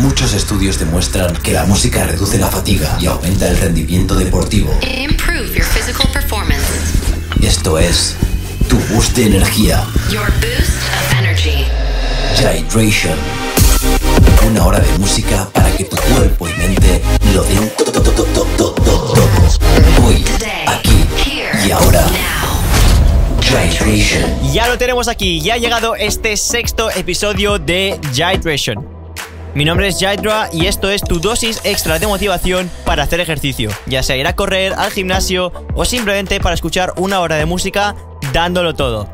Muchos estudios demuestran que la música reduce la fatiga y aumenta el rendimiento deportivo. Improve your physical performance. Esto es tu boost de energía. Your boost of energy. Hydration. Una hora de música para que tu cuerpo y mente lo den todo. Hoy, aquí y ahora. Hydration. Ya lo tenemos aquí, ya ha llegado este sexto episodio de Hydration. Mi nombre es Jaidra y esto es tu dosis extra de motivación para hacer ejercicio, ya sea ir a correr, al gimnasio o simplemente para escuchar una hora de música dándolo todo.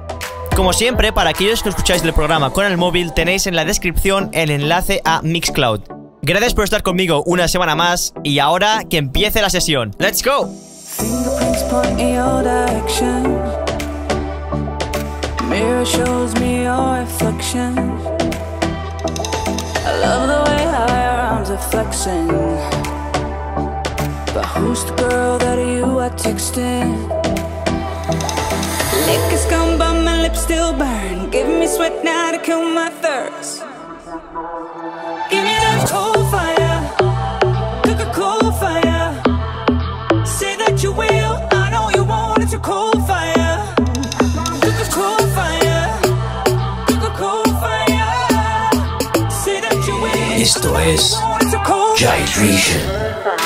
Como siempre, para aquellos que escucháis el programa con el móvil, tenéis en la descripción el enlace a Mixcloud. Gracias por estar conmigo una semana más y ahora que empiece la sesión. ¡Let's go! Love the way how your arms are flexing. But who's the girl that you are texting? Liquor's gone, but my lips still burn. Give me sweat now to kill my thirst. Give me that cold. Esto es Gyration.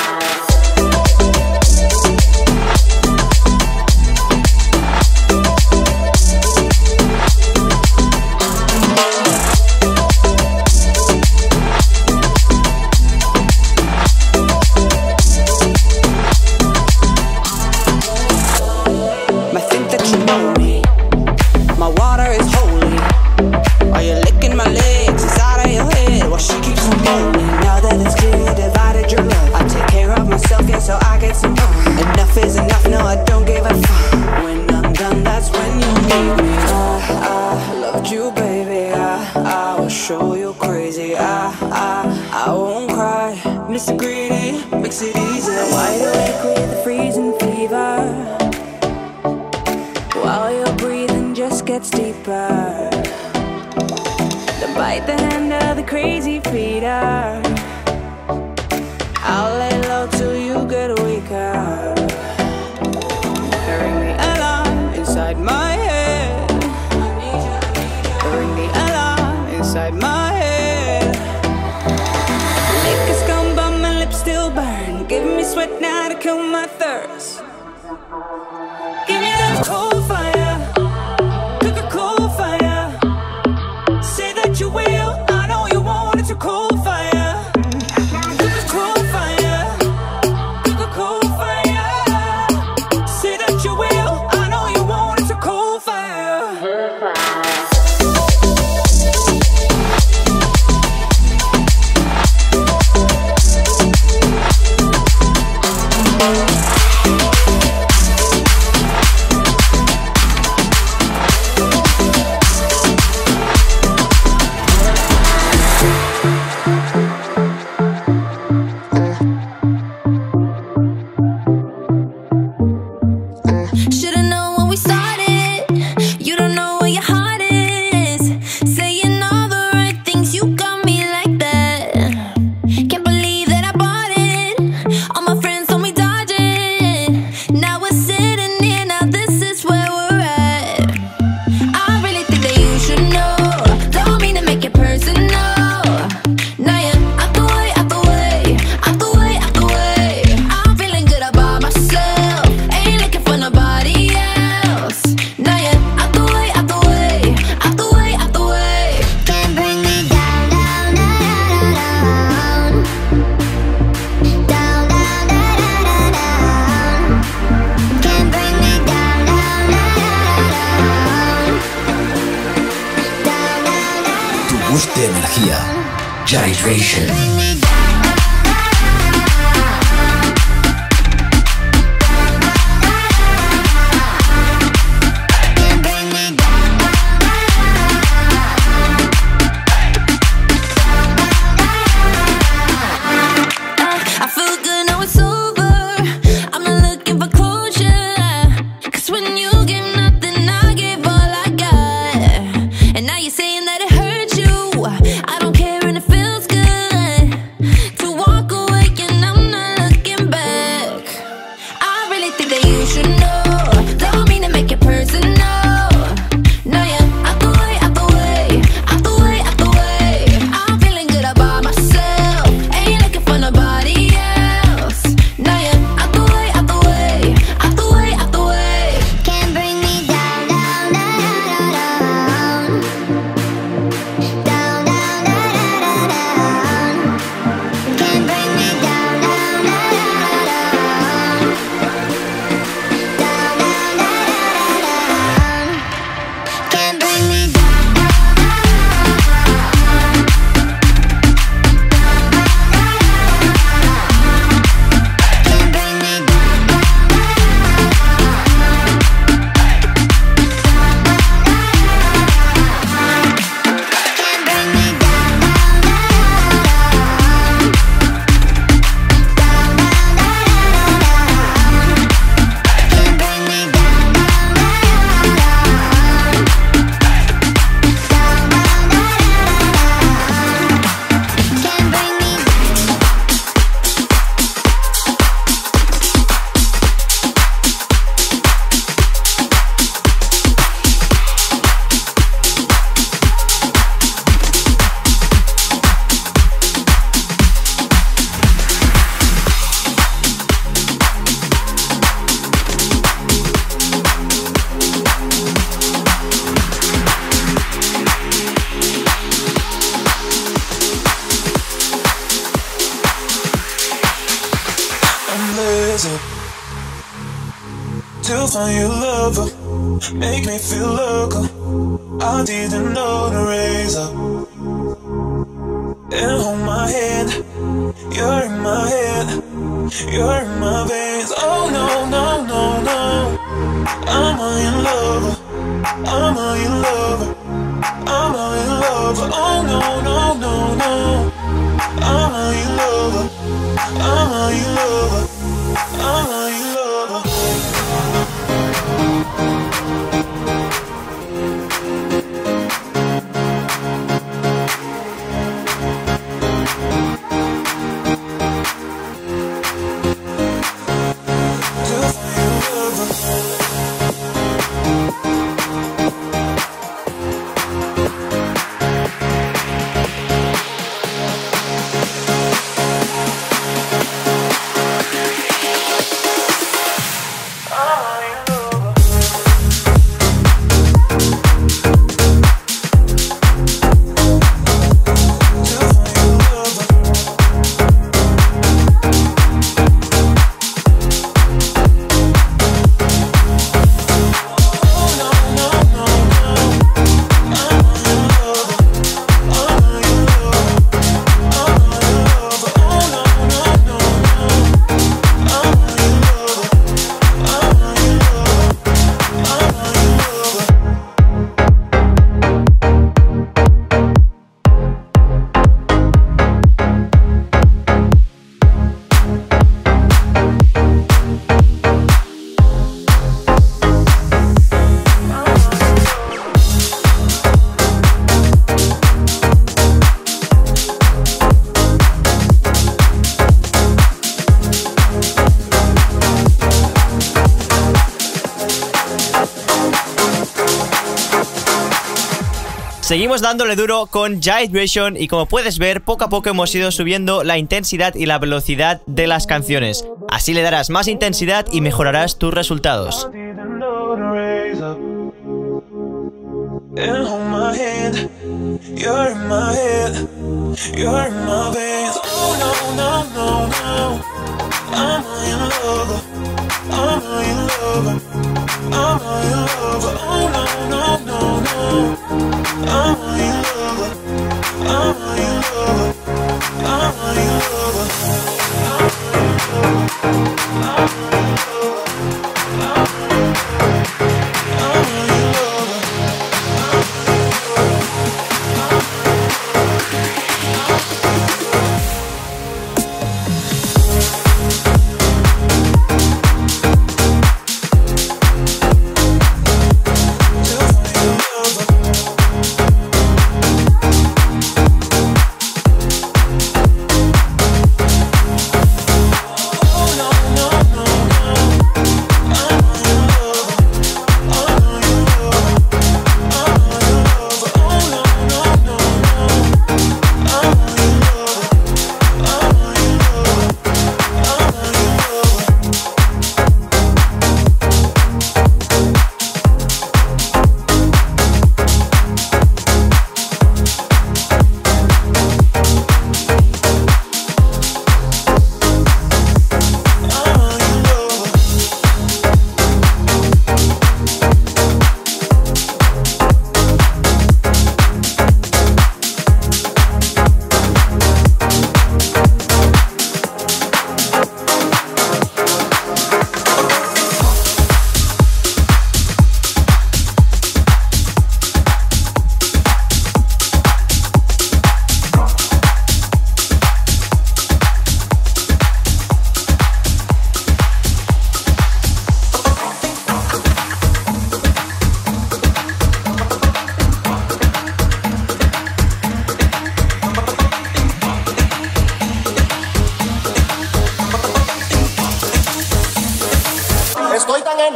Seguimos dándole duro con Gyration y como puedes ver, poco a poco hemos ido subiendo la intensidad y la velocidad de las canciones. Así le darás más intensidad y mejorarás tus resultados.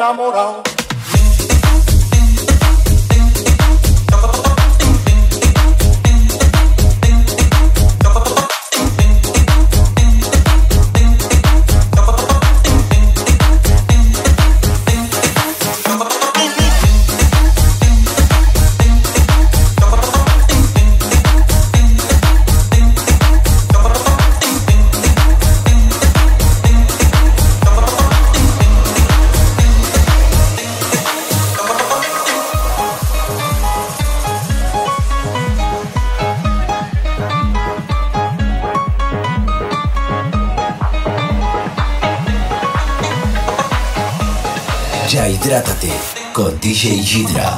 enamorado. DJ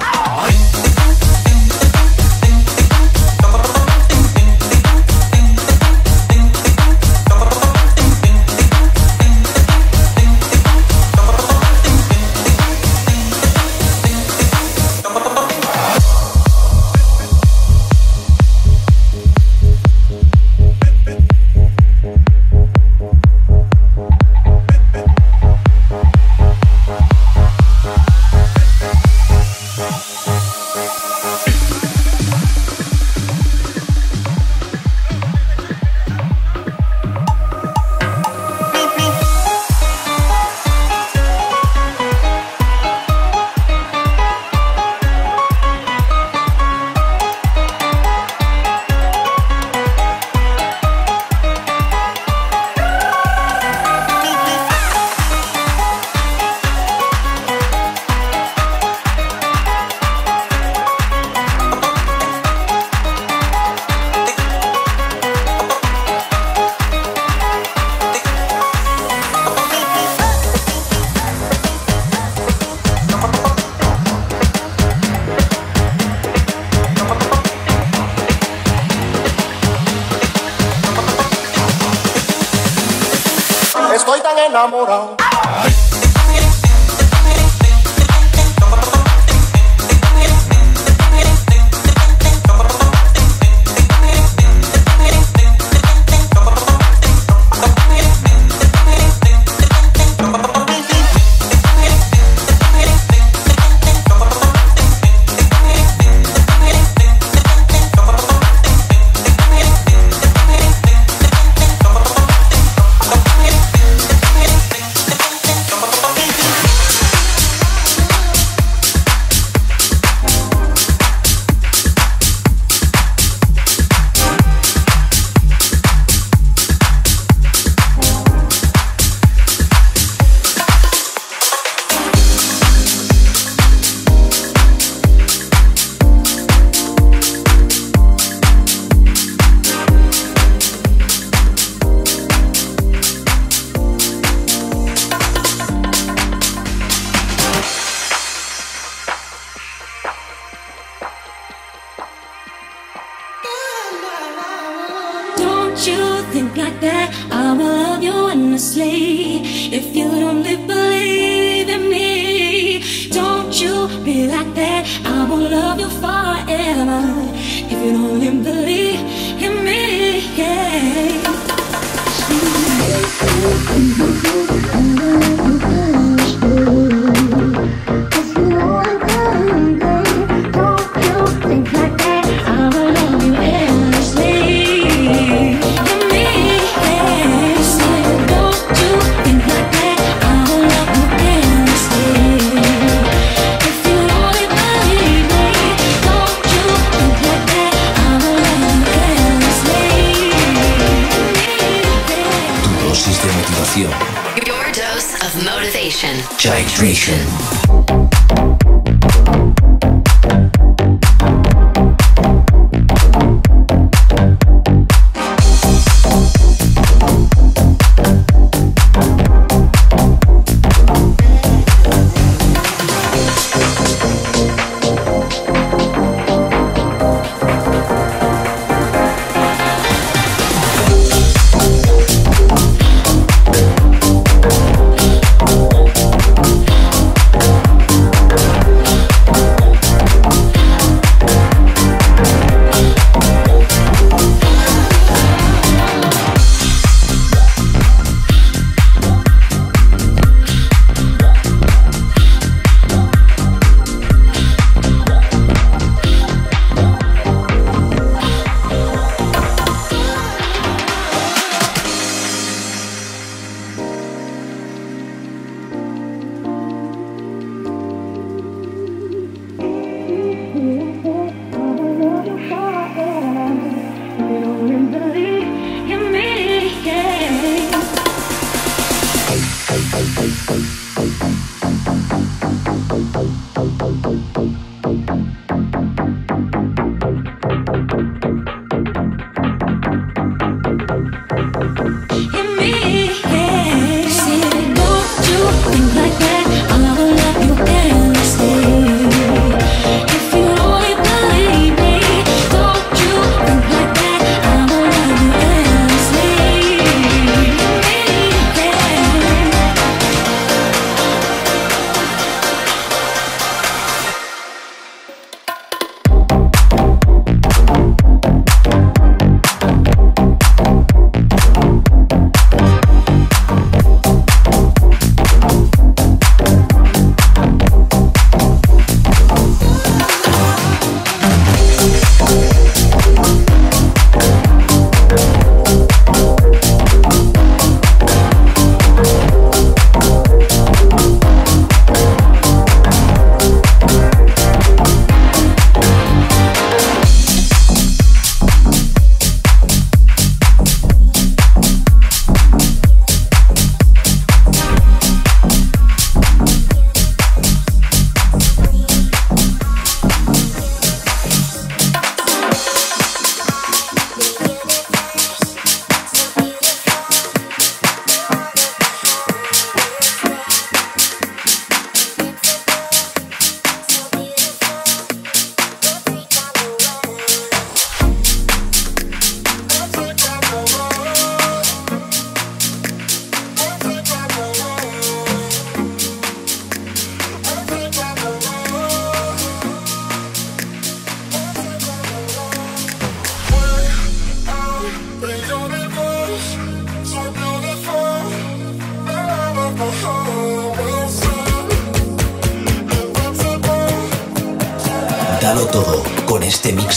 Tu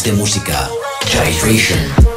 de música. Gyration.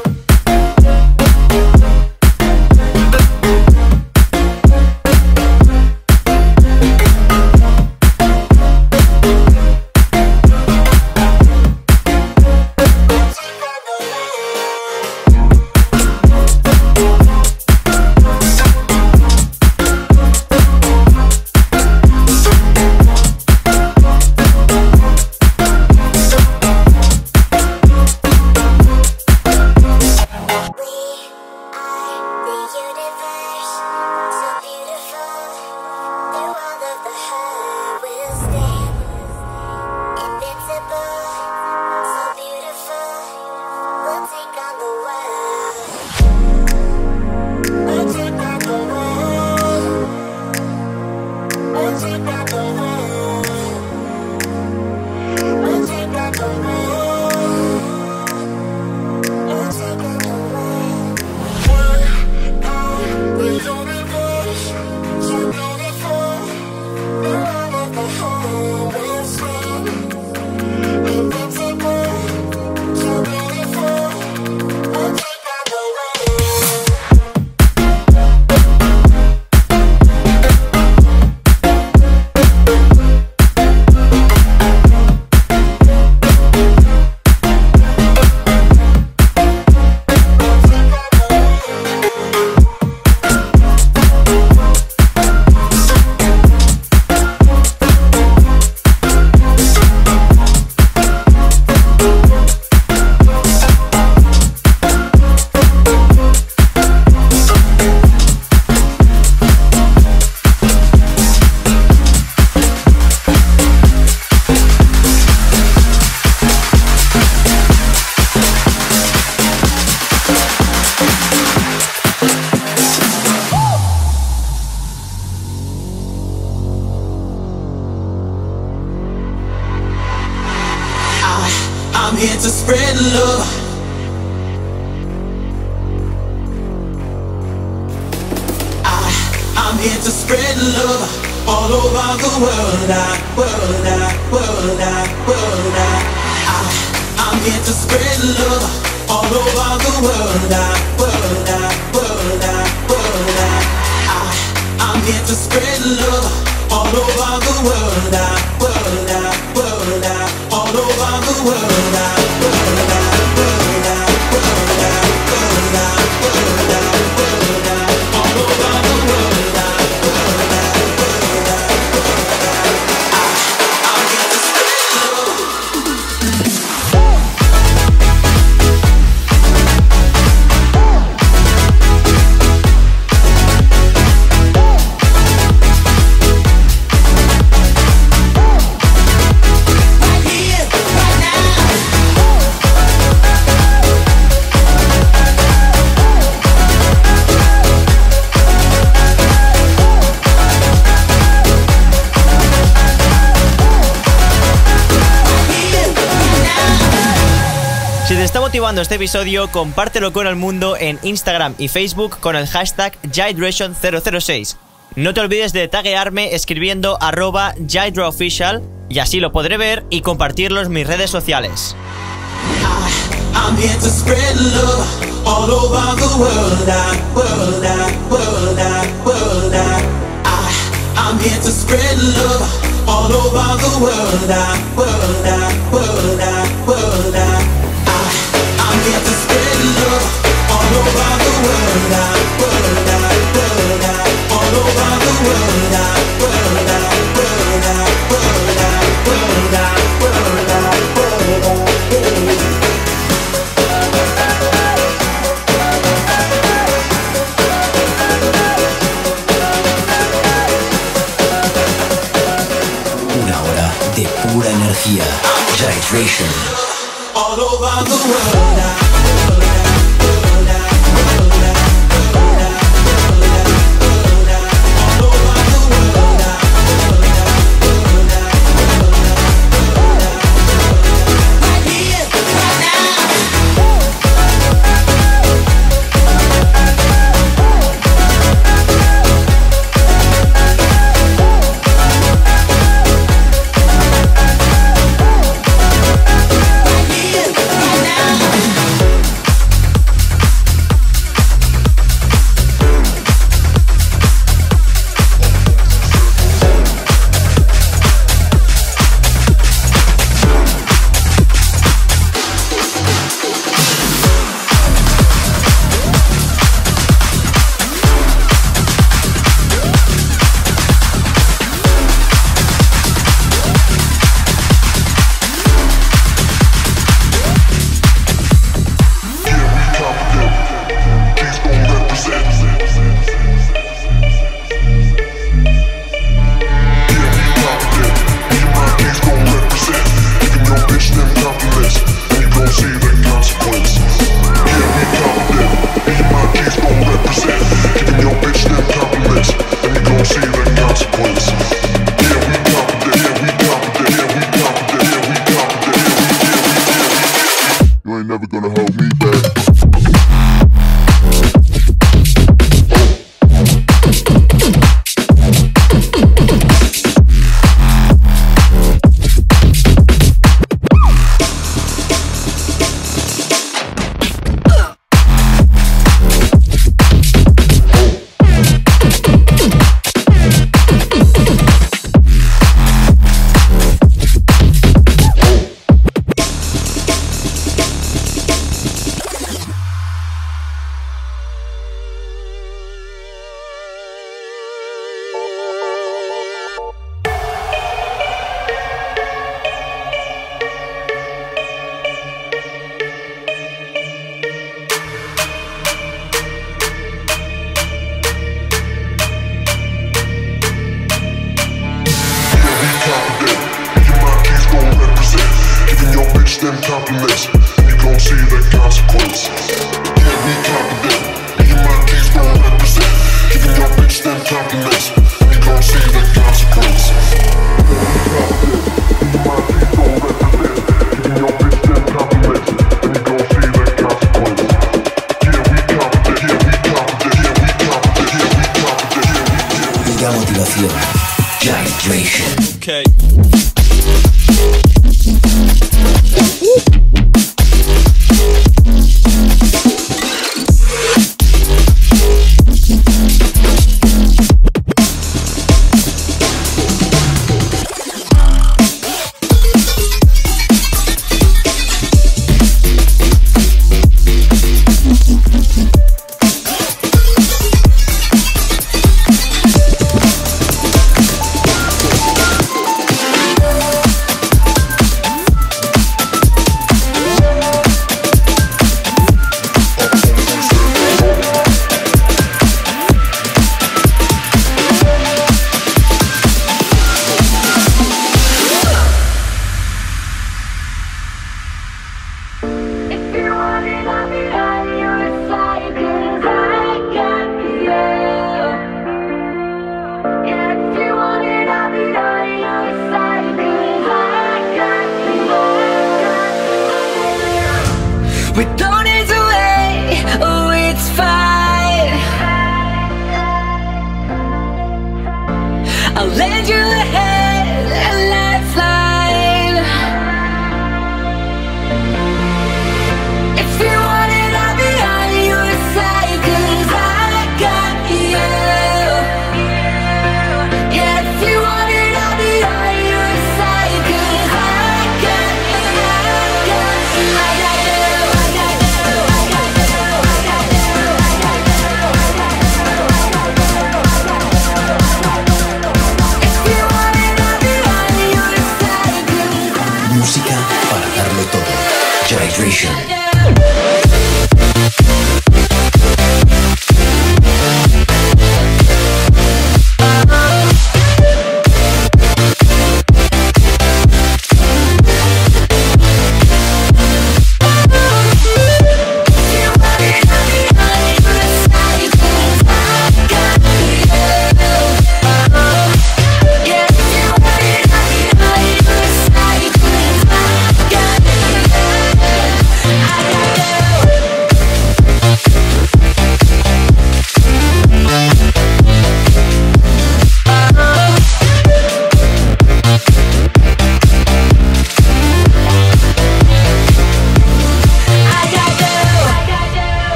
está motivando este episodio, compártelo con el mundo en Instagram y Facebook con el hashtag Jydration006. No te olvides de taguearme escribiendo arroba y así lo podré ver y compartirlo en mis redes sociales pura energía. Gyration. All over the world.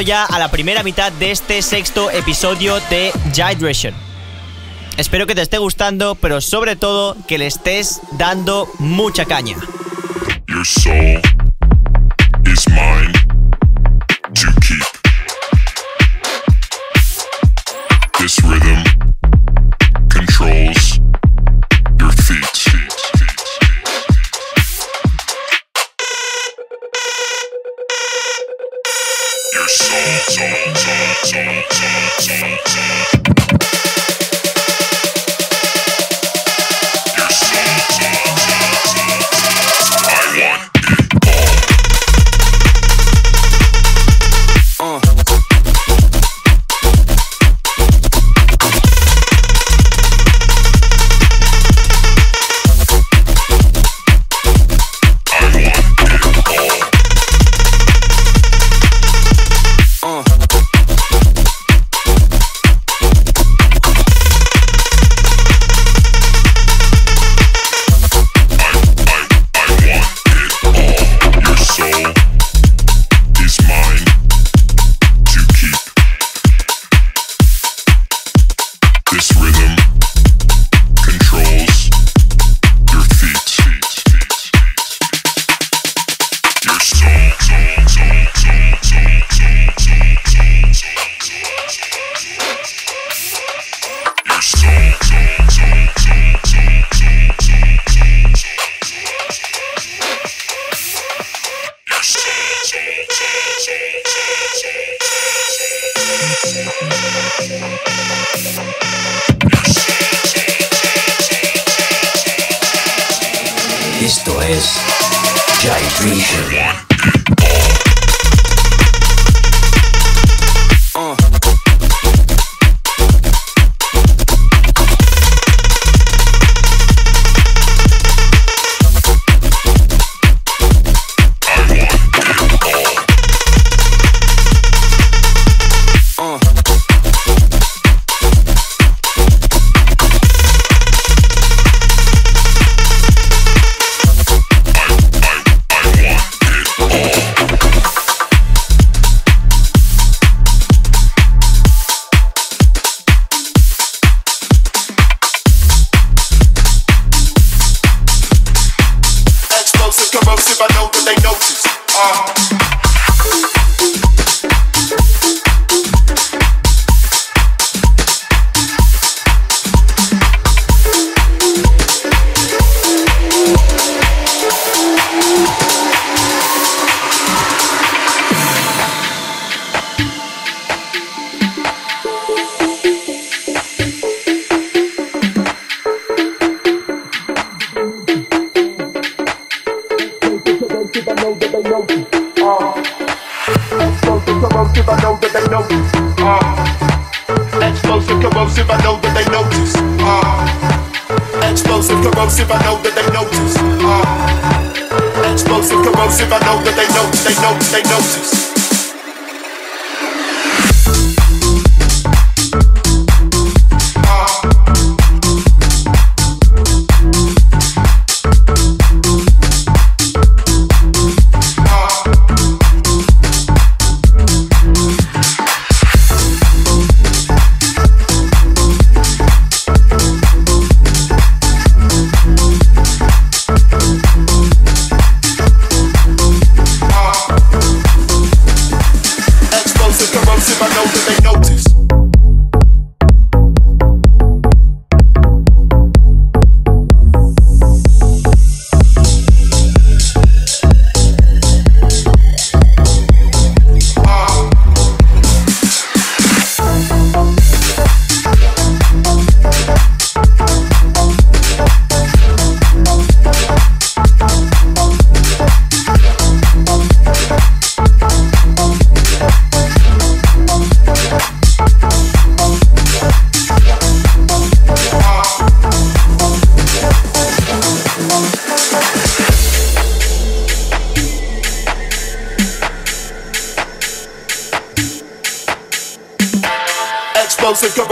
ya a la primera mitad de este sexto episodio de Hydration. Espero que te esté gustando, pero sobre todo que le estés dando mucha caña.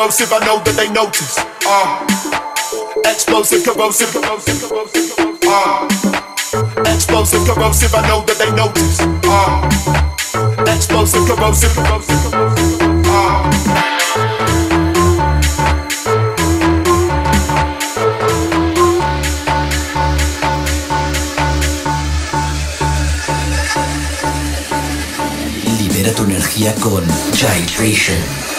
corrosive, I know that they notice. Uh, explosive, corrosive, corrosive, corrosive. Uh, explosive, corrosive, I know that they notice. Uh, explosive, corrosive, corrosive, corrosive. Uh, tu energía con Childration.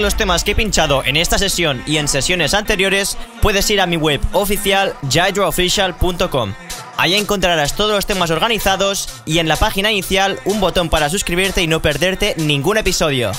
los temas que he pinchado en esta sesión y en sesiones anteriores, puedes ir a mi web oficial gyroofficial.com. allí encontrarás todos los temas organizados y en la página inicial un botón para suscribirte y no perderte ningún episodio.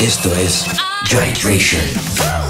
Esto es Hydration.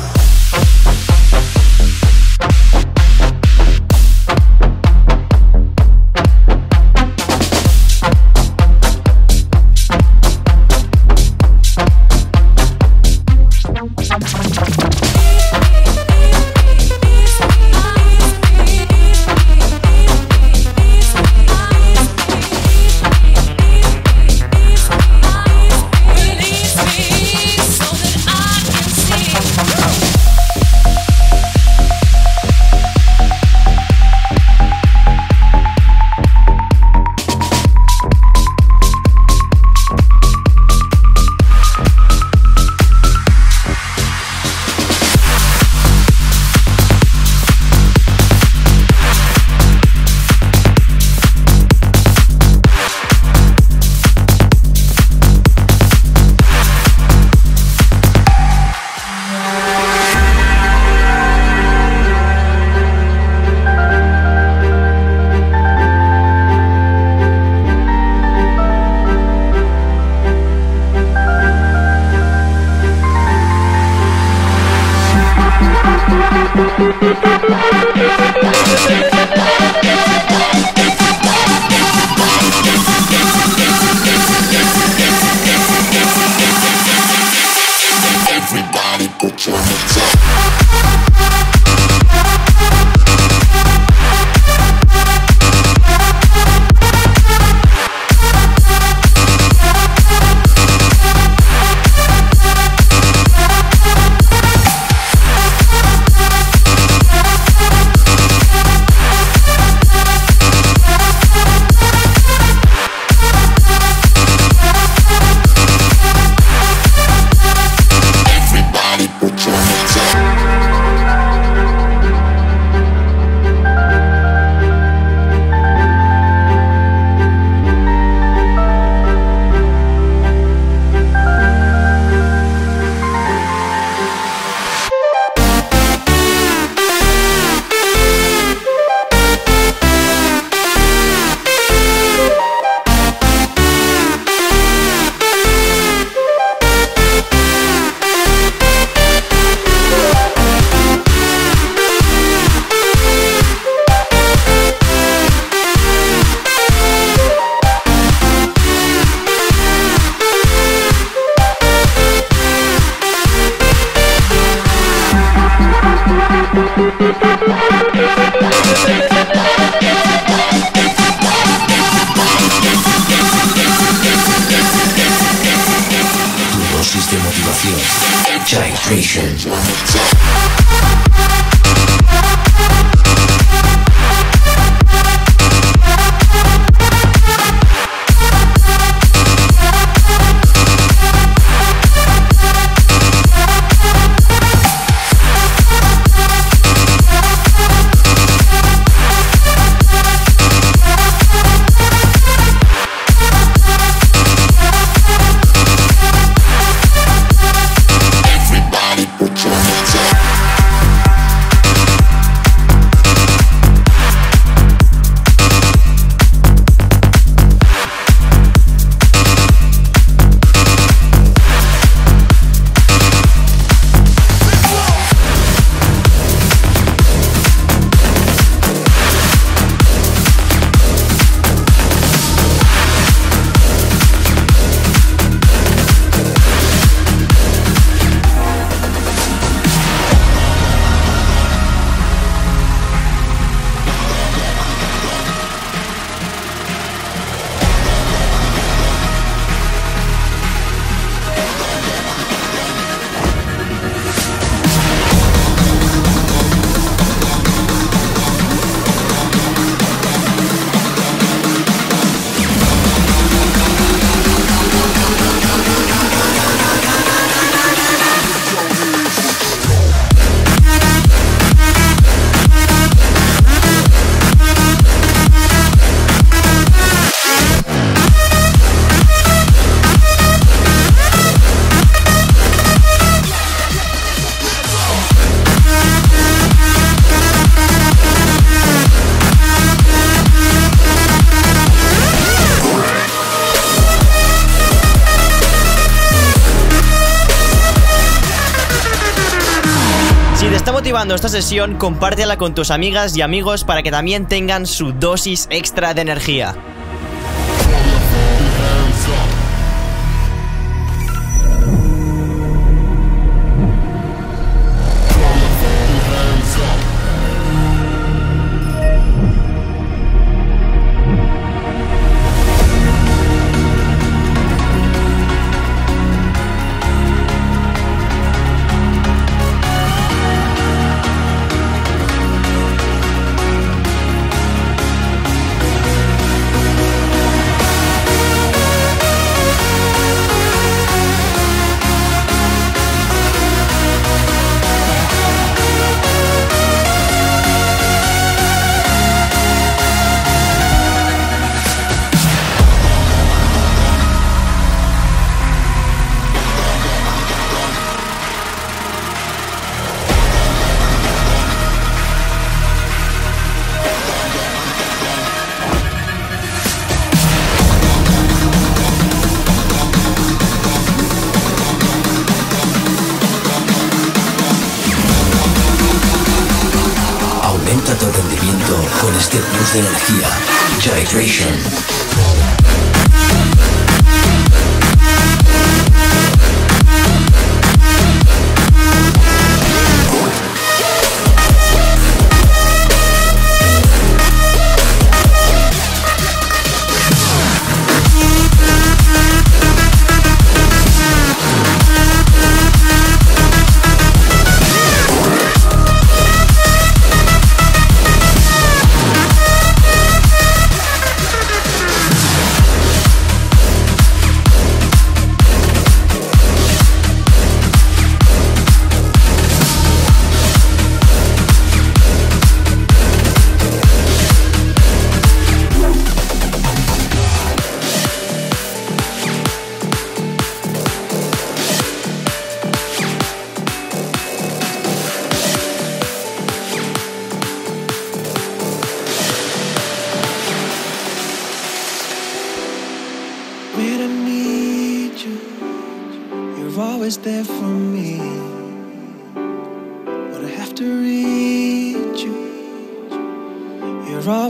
Esta sesión, compártela con tus amigas y amigos para que también tengan su dosis extra de energía.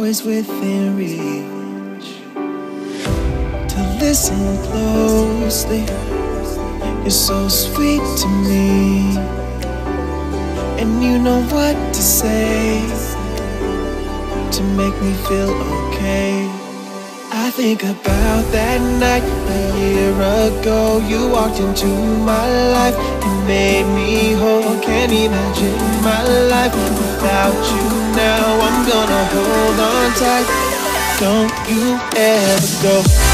Always within reach. To listen closely, you're so sweet to me. And you know what to say to make me feel okay. I think about that night a year ago. You walked into my life and made me whole. Can't imagine my life without you now. I'm gonna hold on tight. Don't you ever go.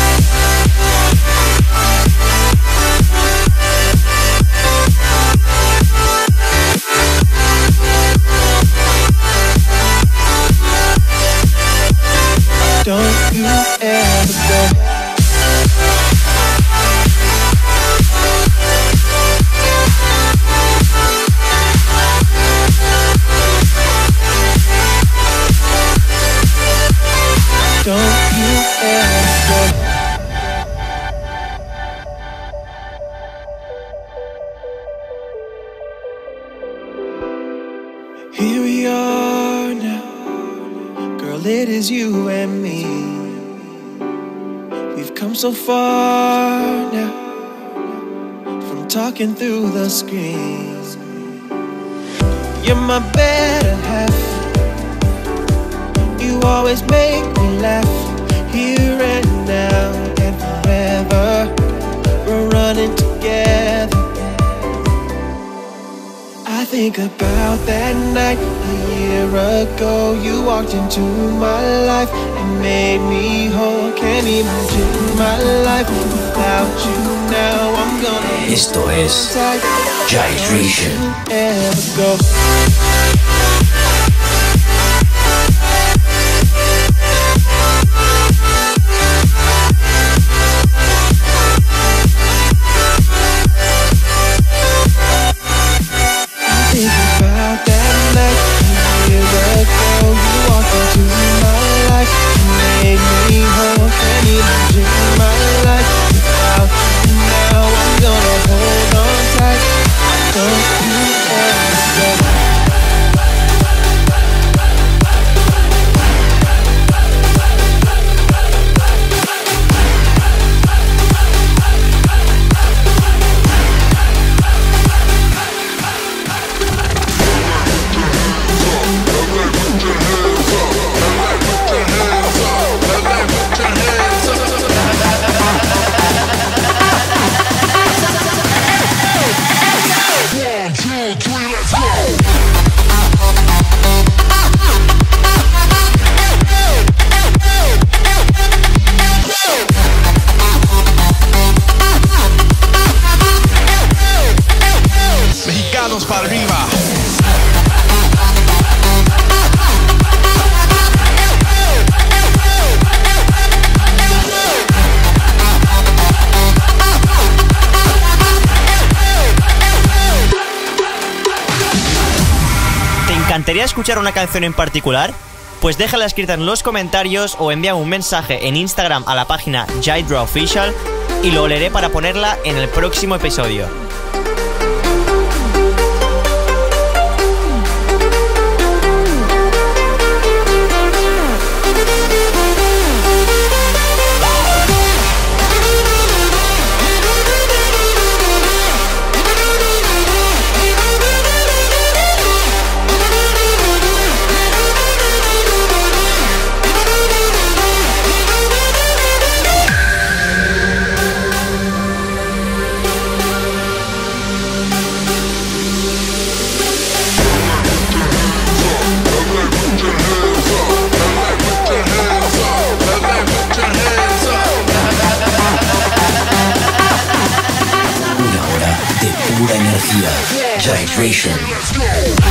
Girl. It is you and me. We've come so far now from talking through the screens. You're my better half. You always make me laugh. Here and now and forever. We're running together. Think about that night a year ago. You walked into my life and made me whole. Can't imagine my life without you now. I'm gonna Esto es tight. Gyration. Encantaría escuchar una canción en particular? Pues déjala escrita en los comentarios o envía un mensaje en Instagram a la página Jydra Official y lo leeré para ponerla en el próximo episodio. Gyration.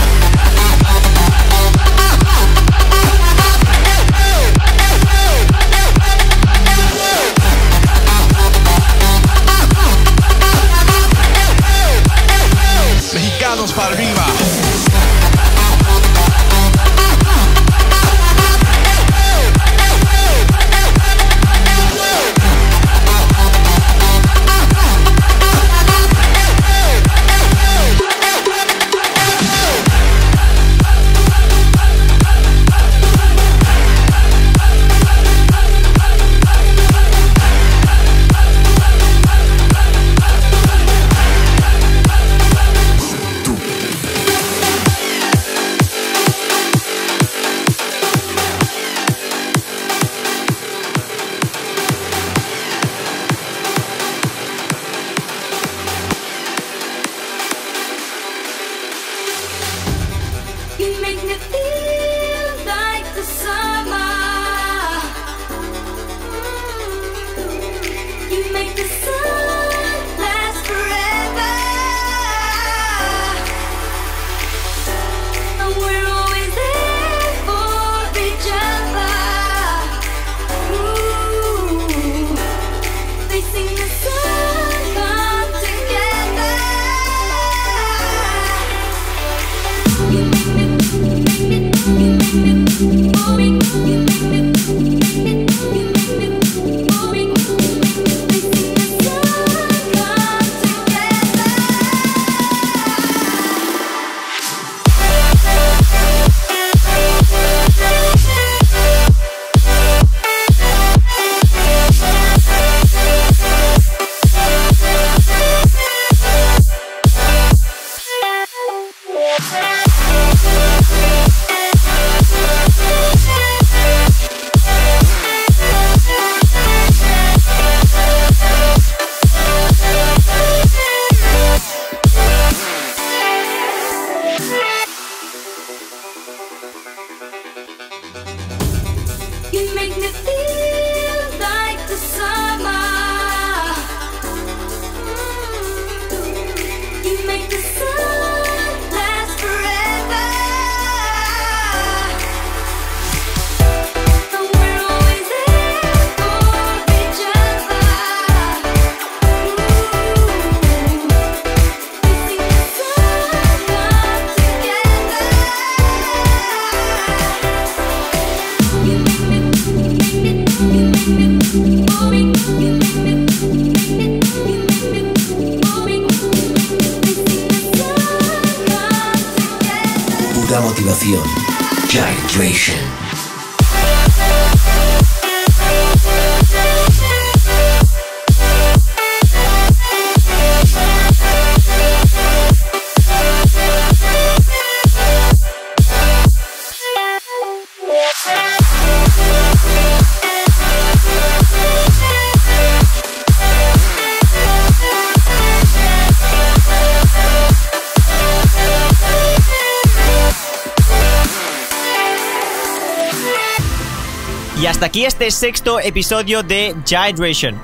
aquí este sexto episodio de Hydration.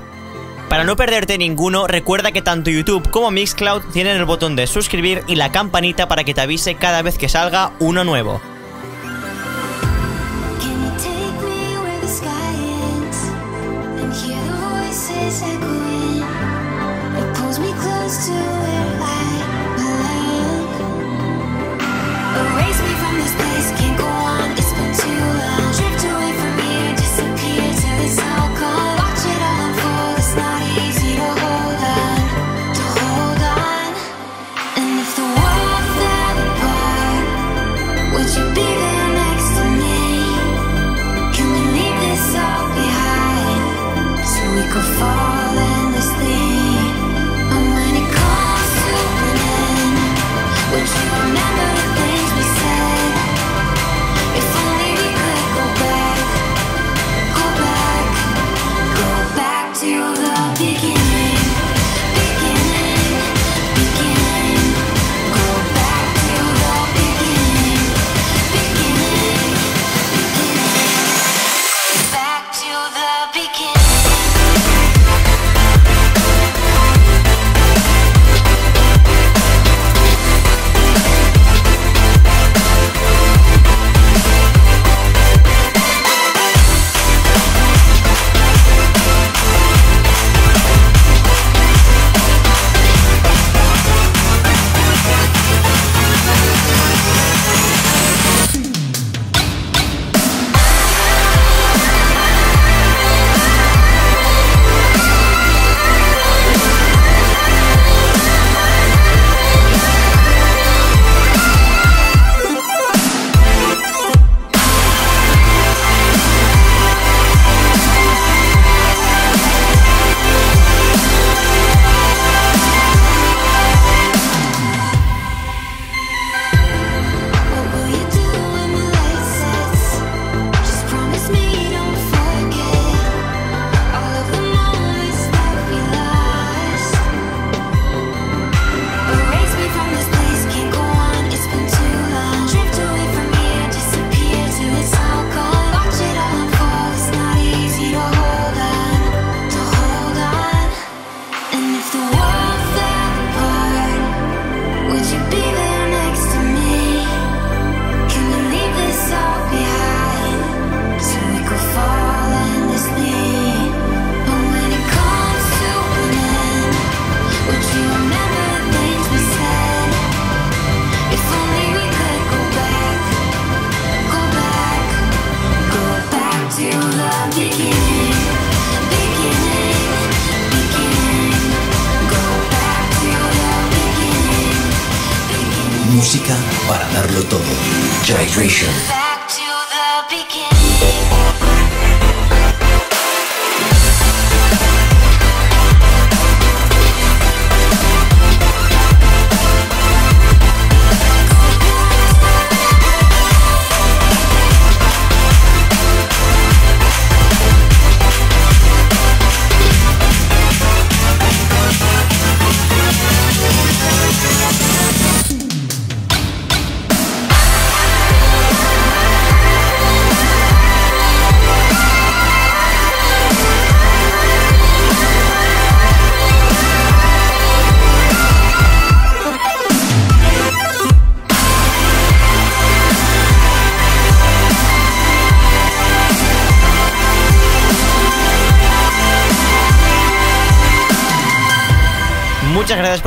Para no perderte ninguno, recuerda que tanto YouTube como Mixcloud tienen el botón de suscribir y la campanita para que te avise cada vez que salga uno nuevo.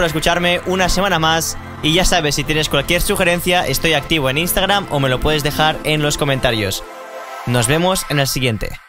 escucharme una semana más y ya sabes, si tienes cualquier sugerencia, estoy activo en Instagram o me lo puedes dejar en los comentarios. Nos vemos en el siguiente.